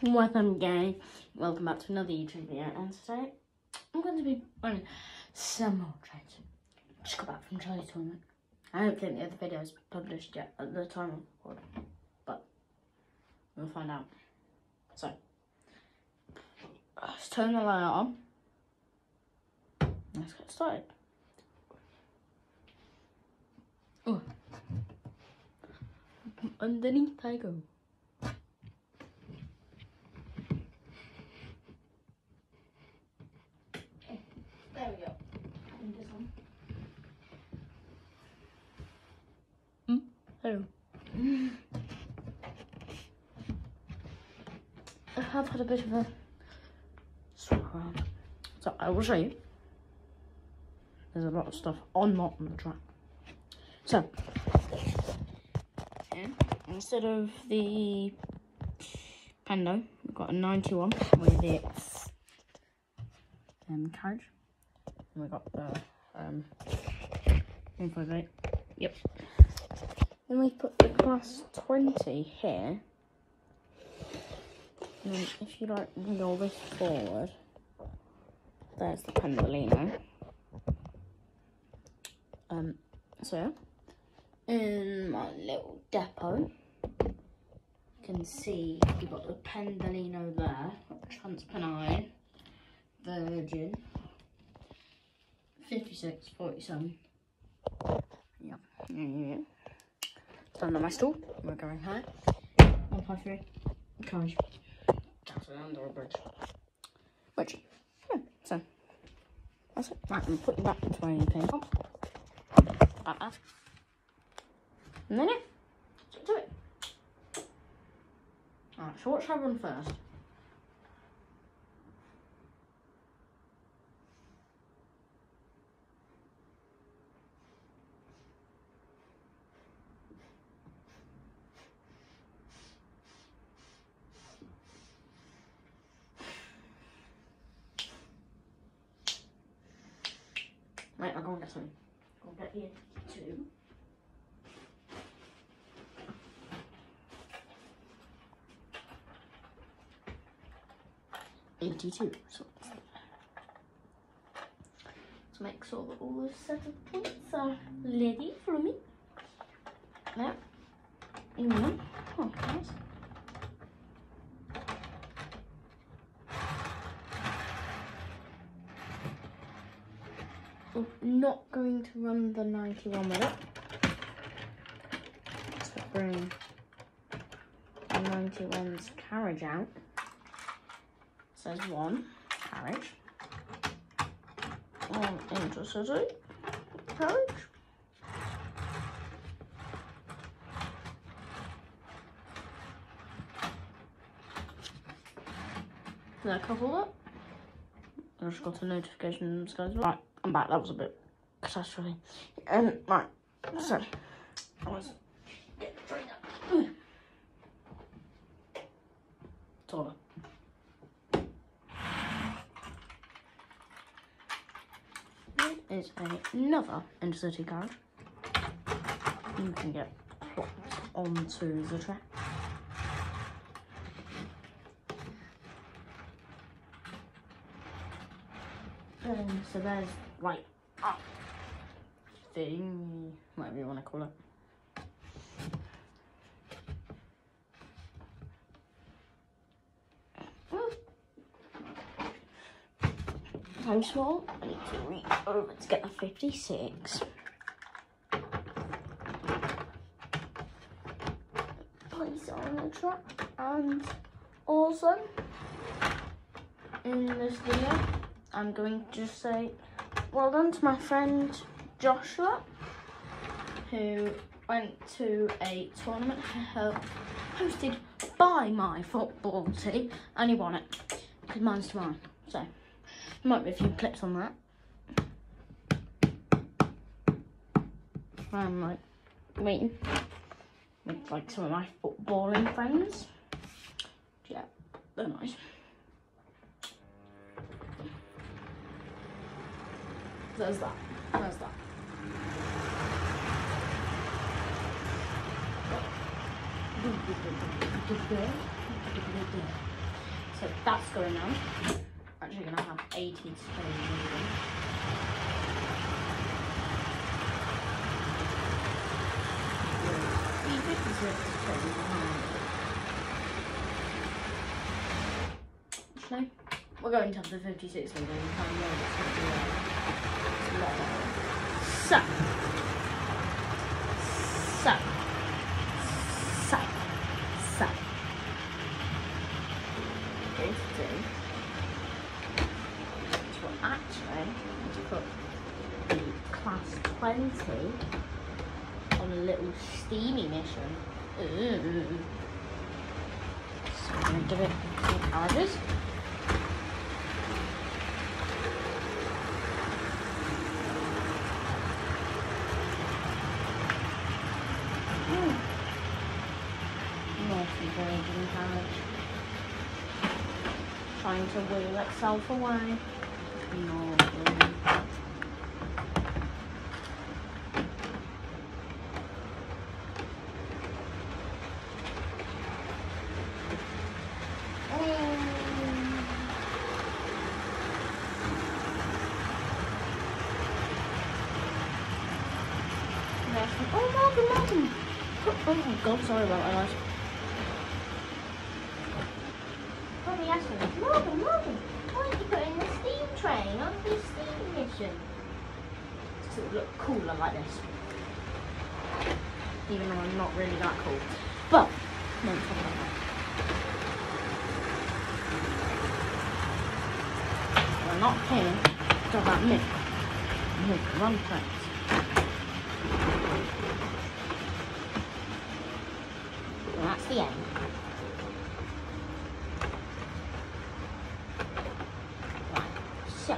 What's up gang? Welcome back to another YouTube video and today I'm going to be running some more trades. Just got back from Charlie's tournament. I don't think the other video is published yet at the time of recording, but we'll find out. So, let's turn the light on. Let's get started. Oh. Underneath I go. There we go. And this one. Hmm? I have had a bit of a swap around. So I will show you. There's a lot of stuff on not on the track. So, instead of the Pando, we've got a 91 with its um, carriage. And we've got the um, 158. Yep. Then we put the class 20 here. And if you like roll this forward, there's the Pendolino. Um, so in my little depot, you can see you've got the Pendolino there, Transpennine, Virgin, 56, 47. Yep. Yeah. On my stool. We're going high. 153. Courage. That's under a bridge. Which, yeah, so. That's it. Right, I'm putting back into you came from. Like that. And then it. Let's do it. Alright, so what should I run first? 82. So let's make sure that all those set of points are ready for me. Yep. In one. Oh, nice. I'm not going to run the 91 with it. Let's bring the 91's carriage out. Says one carriage. One intercity carriage. Did I cover that? I just got a notification guys. Right, I'm back. That was a bit catastrophe. Um, right, so I was getting the train up. Taller. Here is another intercity card. You can get plopped onto the track. Um, so there's like a thing, whatever you want to call it. Small. I need to reach over to get the 56. Place it on the truck. And also, in this video, I'm going to just say well done to my friend Joshua, who went to a tournament hosted by my football team, and he won it, because mine's tomorrow, so might be a few clips on that. I'm like waiting with like some of my footballing friends. Yeah, they're nice. There's that. There's that. So that's going on. Actually gonna have 80 stone. Actually, we're going to have the 56 million. Pound. So, so, so, so, going to do is we're actually going to put the class 20 on a little steamy mission. So I'm to give it some. Hmm. Naughty Virgin Trying to wheel itself away. Oh, Malcolm, Malcolm! Oh my god, sorry about that, guys. Probably asking me, Malcolm, Malcolm, why aren't you putting the steam train on the steam mission? Because it look cooler like this. Even though I'm not really that cool. But, no, about that. We're not here to talk about Nick. Nick, run friends. And that's the end. Right, so.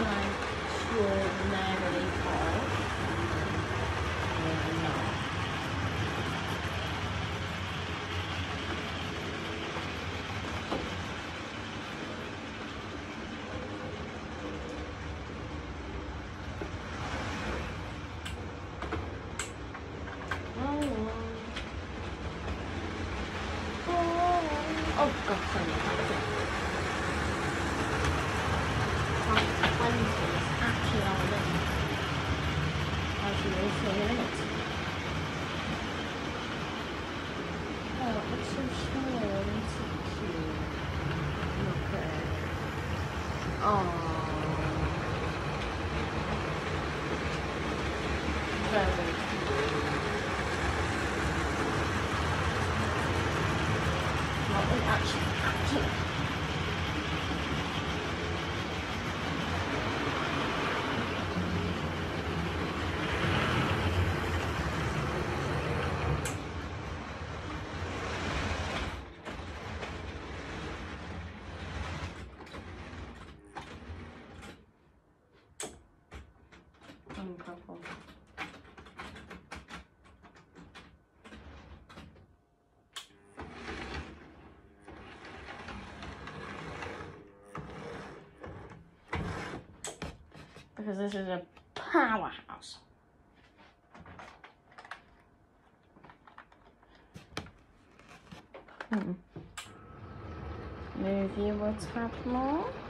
Right, extraordinarily hard. Maybe not. Oh, God, sorry. That's it. Class 20 is actually on the list. As you will see in a minute. Oh, it looks so small and so cute. Look at it. Oh. Because this is a powerhouse. Hmm. Move you a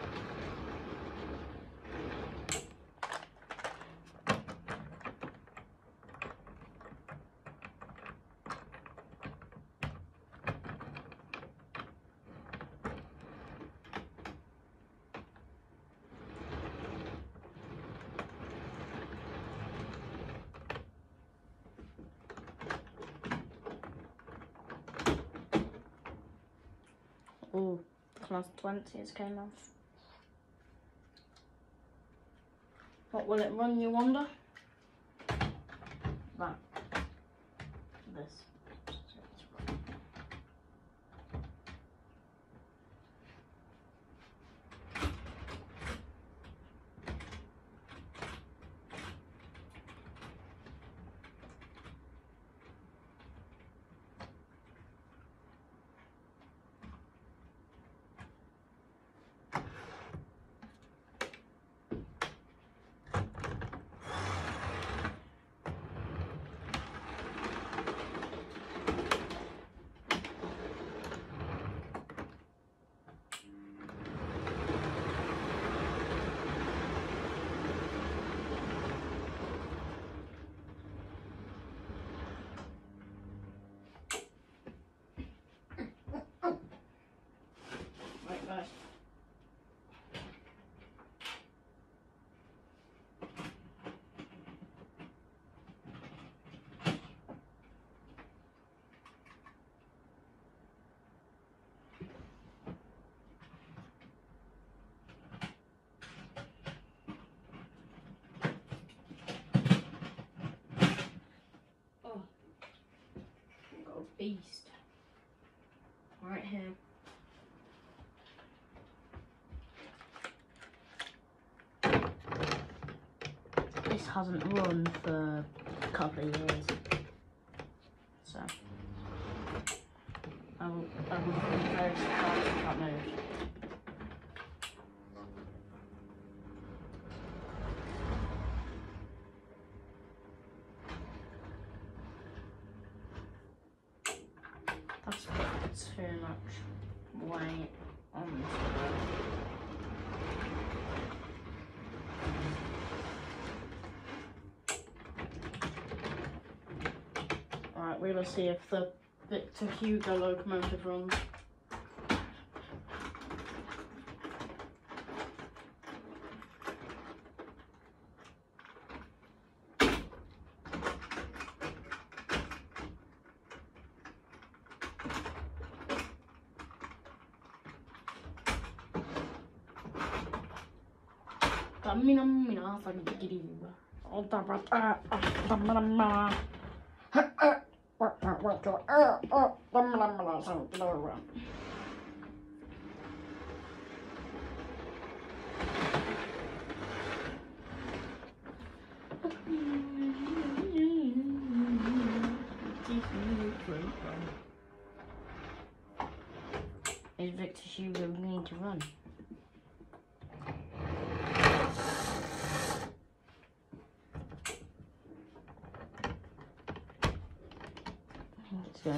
Oh, class 20 has came off. What will it run, you wonder? Beast. Right here. This hasn't run for a couple of years. So I will I would be very surprised if that moved. That's too much weight on this We're gonna see if the Victor Hugo locomotive runs. Damina mina sagiri. Oh, da Is Victor Hugo need to run? To.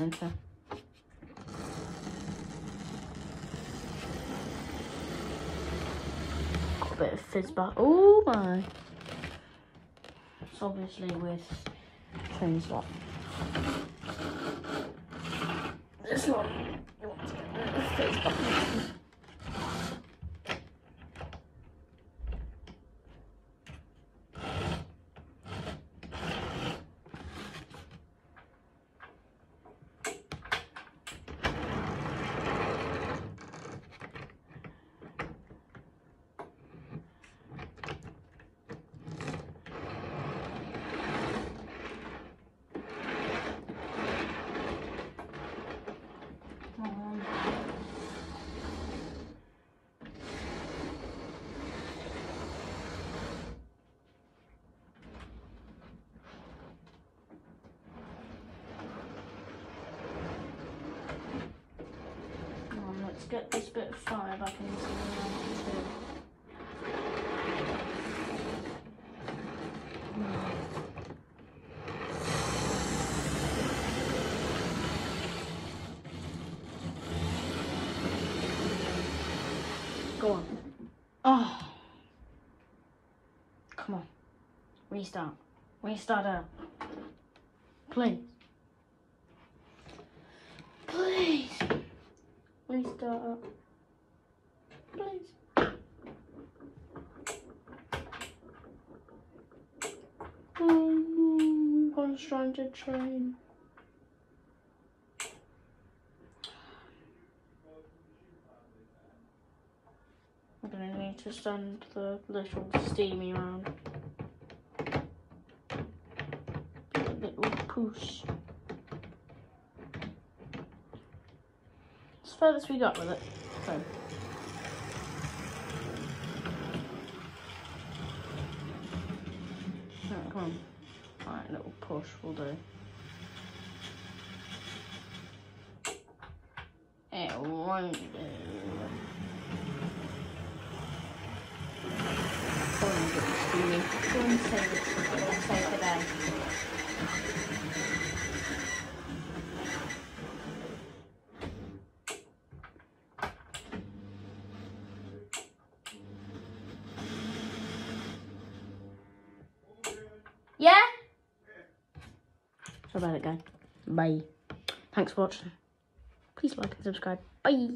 Got a bit of fizz back. Oh my! It's obviously with train stop. This one. Get this bit of fire back into the. Go on. Oh. Come on. Restart. Restart out. Please. Please. Restart up. Please. Oh, got a stranded train. I'm gonna need to send the little steamy round. Little push. It's the furthest we got with it. So. Come on. Alright, little push will do. It won't do. Get and save it. The day. Yeah? So about it, guys. Bye. Thanks for watching. Please like and subscribe. Bye.